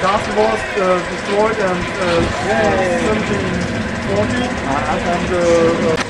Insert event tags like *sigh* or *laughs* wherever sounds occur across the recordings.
castle was uh, destroyed and uh, 1740 and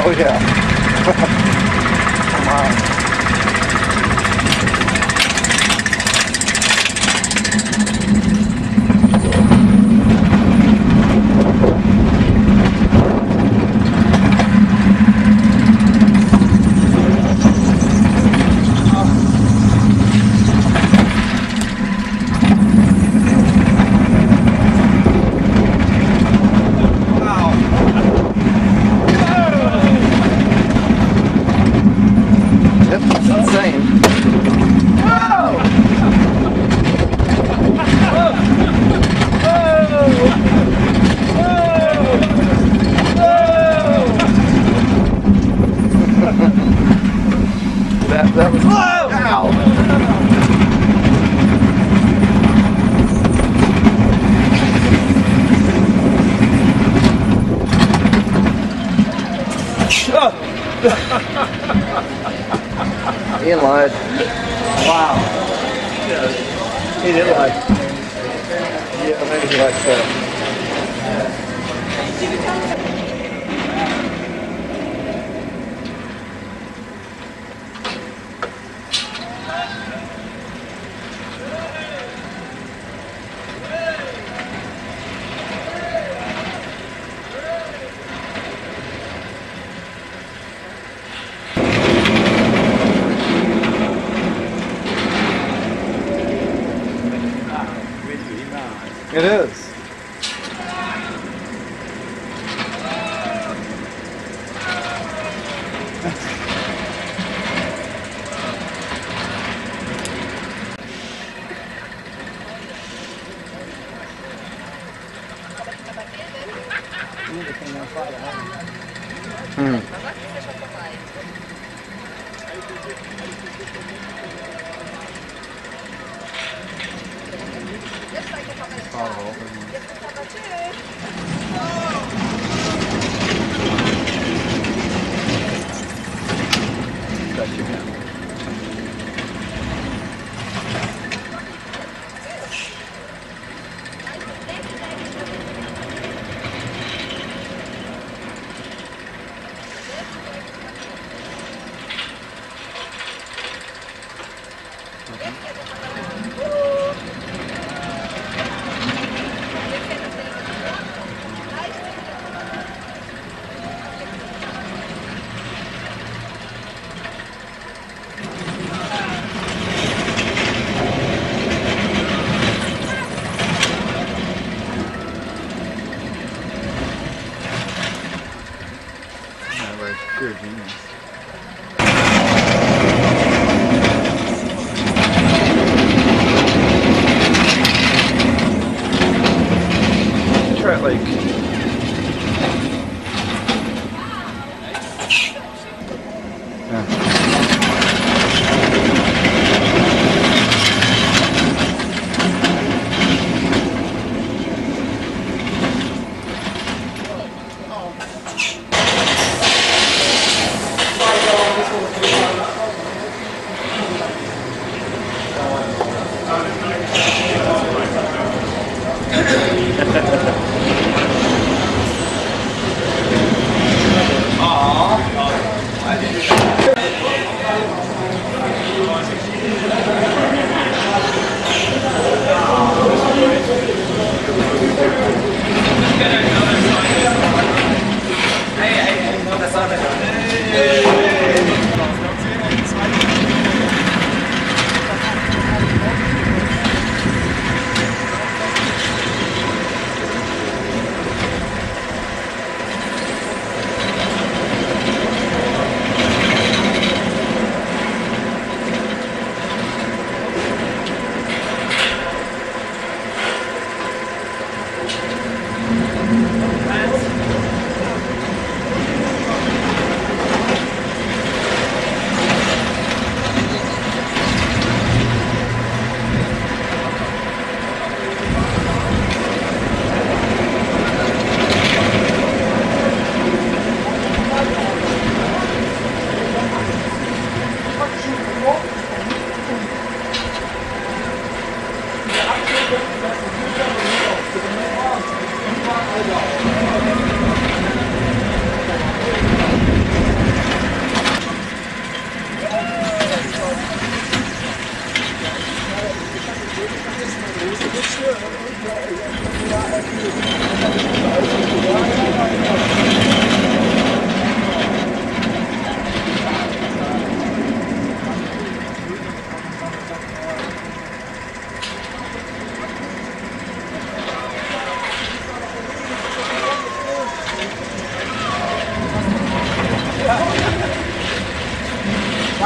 Oh yeah. *laughs* Come on. Yep, it's insane. That, that was. Ow! Ian lied. Wow. He did lie. Yeah, maybe he likes that. It is. *laughs* Hmm. Yeah, right. You're a genius.